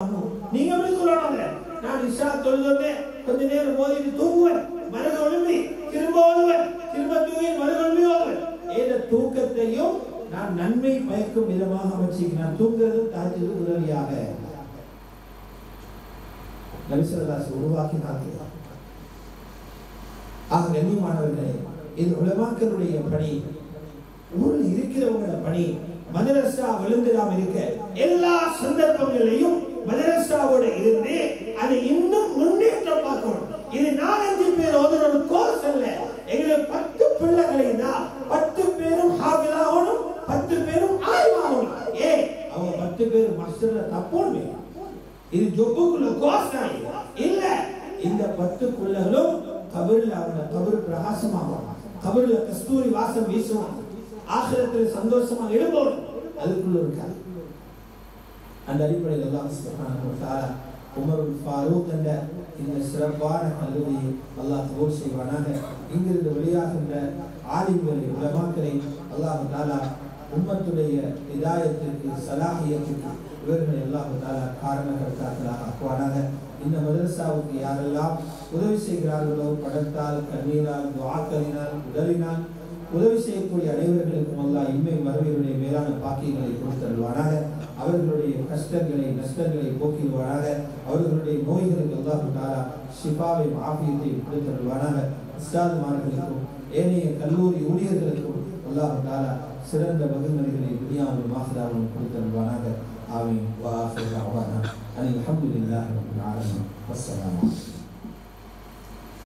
நீங்க எப்படி சொல்லணும் நான் இஷா தொழுதோடனே கொஞ்ச நேரம் மோதிட்டு தூங்குவேன். மனது ஒழும்பி திரும்ப ஓதுவேன். திரும்ப தூங்கி மனது ஒழும்பி ஓதுவேன். ஏத தூக்கத்தையும் நான் நன்மை பயக்கும் விதமாக அமைச்சு நான் தூங்குறதும் தாஜது உதவியாக. நபிசரதாஸ் உருவாக்கினார்கள். ஆக கண்ணியமானவர்களே இது உலமாக்களுடைய பணி. ஊரில் இருக்கிறவங்கள பணி மதரசா விழுந்துடாம இருக்க எல்லா சந்தர்ப்பங்களையும் மதரசாவோட இருந்து அதை இன்னும் முன்னேற்றம் பார்க்கணும். இது நாலஞ்சு பேர் ஓதுற ஒரு கோர்ஸ் அல்ல. எங்களுக்கு பத்து பிள்ளைகளை தான் பத்து பேரும் ஹாபிலாகணும் பத்து பேரும் ஆய்வாகணும் ஏ அவங்க பத்து பேர் மஸ்டர்ல தப்போன்னு இது ஜொப்புக்குள்ள கோர்ஸ் தான் இல்ல இந்த பத்து பிள்ளைகளும் கபரில் அவங்க கபர் பிரகாசமாகும். கபரில் கஸ்தூரி வாசம் வீசுவாங்க. ஆகிரத்தில் சந்தோஷமாக இருப்பவர் அதுக்குள்ள ஒரு கதை அந்த அடிப்படையில் எல்லாம் சுப்ஹானஹு உமர் ஃபாரூக் என்ற இந்த சிறப்பான கல்லூரியை அல்லாஹ் கபூல் செய்வானாக. இங்கிருந்து வெளியாகின்ற ஆலிம்களை உலமாக்களை அல்லாஹு தாலா உம்மத்துடைய இதாயத்திற்கு சலாஹியத்திற்கு இவர்களை அல்லாஹ் தாலா காரணகர்த்தாக்களாக ஆக்குவானாக. இந்த மதரசாவுக்கு யாரெல்லாம் உதவி செய்கிறார்களோ படத்தால் கண்ணீரால் துவாக்களினால் உடலினால் உதவி செய்யக்கூடிய அனைவர்களுக்கும் அல்லா இன்மை மறுமையுடைய மேலான பாக்கியங்களை கொடுத்தல்வானாக அவர்களுடைய கஷ்டங்களை நஷ்டங்களை போக்கிடுவானாக. அவர்களுடைய நோய்களுக்கு அல்லாஹ் தாலா ஷிஃபாவை ஆபியத்தை கொடுத்தருவானாக உஸ்தாதுமார்களுக்கும் ஏனைய கல்லூரி ஊழியர்களுக்கும் அல்லாஹ் சிறந்த வகுமதிகளை துனியாவில் மாசிதாவும் கொடுத்தல்வானாக ஆமீன். வா ஆஃபிர் தஅவானா அனில் ஹம்துலில்லாஹி வஸ்ஸலாமு